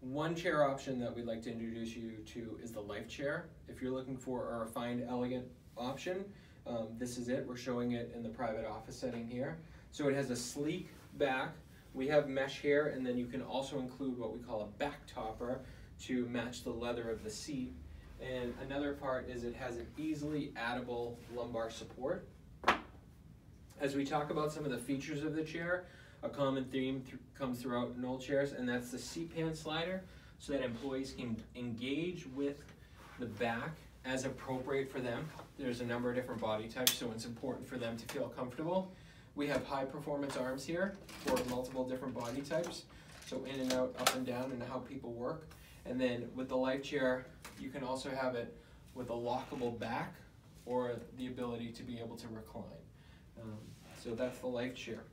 one chair option that we'd like to introduce you to is the life chair. If you're looking for a refined, elegant option, um, this is it. We're showing it in the private office setting here. So it has a sleek back. We have mesh here, and then you can also include what we call a back topper to match the leather of the seat. And another part is it has an easily addable lumbar support. As we talk about some of the features of the chair, a common theme th comes throughout Knoll chairs, and that's the seat pan slider, so that employees can engage with the back as appropriate for them. There's a number of different body types, so it's important for them to feel comfortable. We have high performance arms here for multiple different body types, so in and out, up and down, and how people work. And then with the life chair, you can also have it with a lockable back or the ability to be able to recline. Um, so that's the life chair.